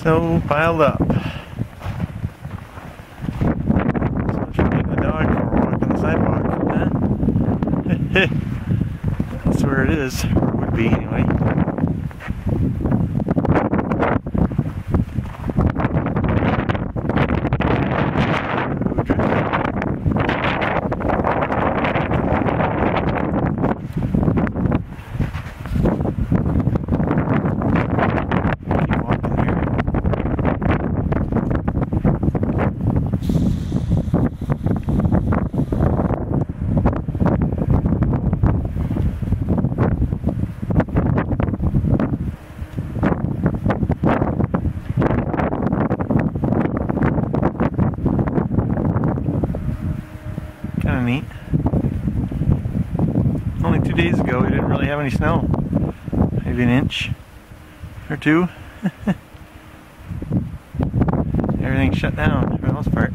Snow piled up. So I'm taking the dog for a walk on the sidewalk. Huh? That's where it is, or it would be anyway. Of neat. Only two days ago, we didn't really have any snow. Maybe an inch or two. Everything shut down for the most part.